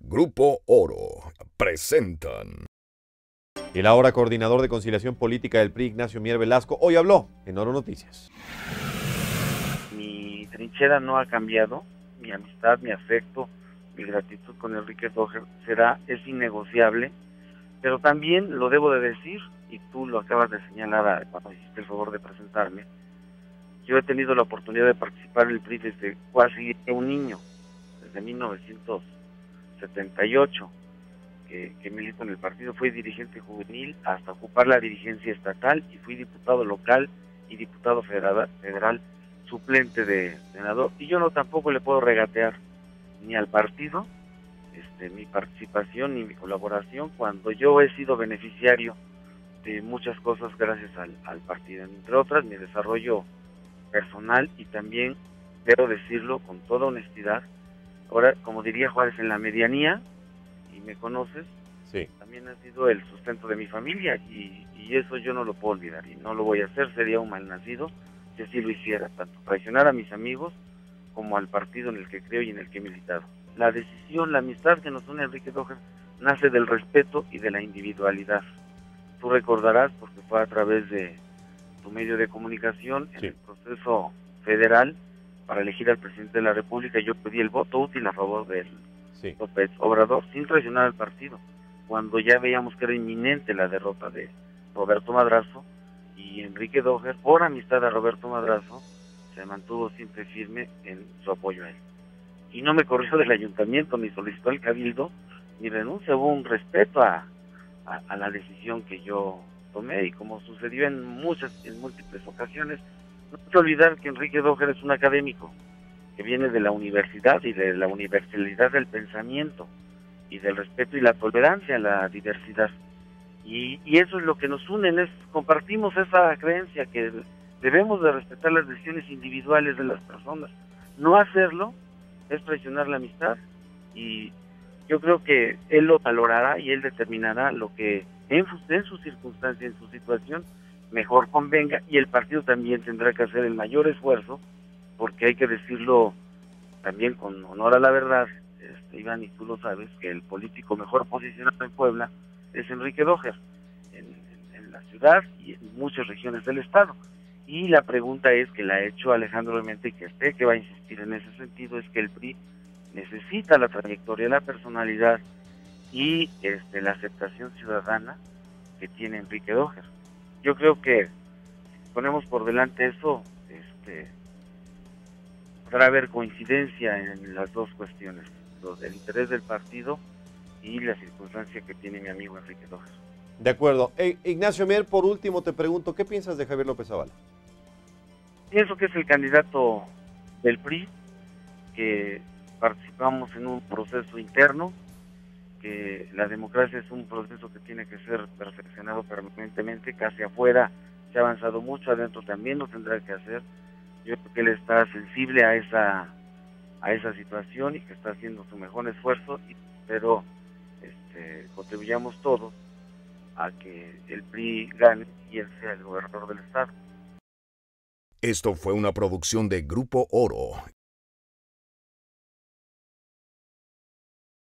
Grupo Oro presentan. El ahora coordinador de conciliación política del PRI, Ignacio Mier Velasco, hoy habló en Oro Noticias. Mi trinchera no ha cambiado, mi amistad, mi afecto, mi gratitud con Enrique Doger será, es innegociable, pero también lo debo de decir, y tú lo acabas de señalar cuando hiciste el favor de presentarme, yo he tenido la oportunidad de participar en el PRI desde casi un niño, desde 1978 que, que milito en el partido, fui dirigente juvenil hasta ocupar la dirigencia estatal y fui diputado local y diputado federal, federal suplente de senador. Y yo no tampoco le puedo regatear ni al partido este, mi participación ni mi colaboración cuando yo he sido beneficiario de muchas cosas gracias al, al partido, entre otras mi desarrollo personal y también, debo decirlo con toda honestidad, ahora, como diría Juárez, en la medianía, y me conoces, Sí. también ha sido el sustento de mi familia y, y eso yo no lo puedo olvidar y no lo voy a hacer, sería un malnacido si así lo hiciera, tanto traicionar a mis amigos como al partido en el que creo y en el que he militado. La decisión, la amistad que nos une Enrique Doher nace del respeto y de la individualidad. Tú recordarás, porque fue a través de tu medio de comunicación, en el proceso federal para elegir al presidente de la República, yo pedí el voto útil a favor de él. Sí. López Obrador sin traicionar al partido, cuando ya veíamos que era inminente la derrota de Roberto Madrazo y Enrique Doger, por amistad a Roberto Madrazo, se mantuvo siempre firme en su apoyo a él. Y no me corrió del ayuntamiento, ni solicitó el cabildo, ni renuncia, hubo un respeto a, a, a la decisión que yo tomé y como sucedió en muchas, en múltiples ocasiones, no hay que olvidar que Enrique Doger es un académico, que viene de la universidad y de la universalidad del pensamiento y del respeto y la tolerancia a la diversidad. Y, y eso es lo que nos une, es, compartimos esa creencia que debemos de respetar las decisiones individuales de las personas. No hacerlo es traicionar la amistad y yo creo que él lo valorará y él determinará lo que en, en su circunstancia, en su situación, mejor convenga y el partido también tendrá que hacer el mayor esfuerzo porque hay que decirlo también con honor a la verdad, este, Iván, y tú lo sabes, que el político mejor posicionado en Puebla es Enrique Doger, en, en- la ciudad y en muchas regiones del estado. Y la pregunta es que la ha hecho Alejandro Demente y que sé que va a insistir en ese sentido, es que el PRI necesita la trayectoria, la personalidad y este, la aceptación ciudadana que tiene Enrique Doger. Yo creo que si ponemos por delante eso, este, podrá haber coincidencia en las dos cuestiones, del interés del partido y la circunstancia que tiene mi amigo Enrique Doger. De acuerdo. Eh, Ignacio Mier, por último te pregunto, ¿qué piensas de Javier López Zavala? Pienso que es el candidato del PRI, que participamos en un proceso interno, que la democracia es un proceso que tiene que ser perfeccionado permanentemente, casi afuera se ha avanzado mucho, adentro también lo tendrá que hacer. Yo creo que él está sensible a esa a esa situación y que está haciendo su mejor esfuerzo, y, pero este, contribuyamos todos a que el PRI gane y él sea el gobernador del estado. Esto fue una producción de Grupo Oro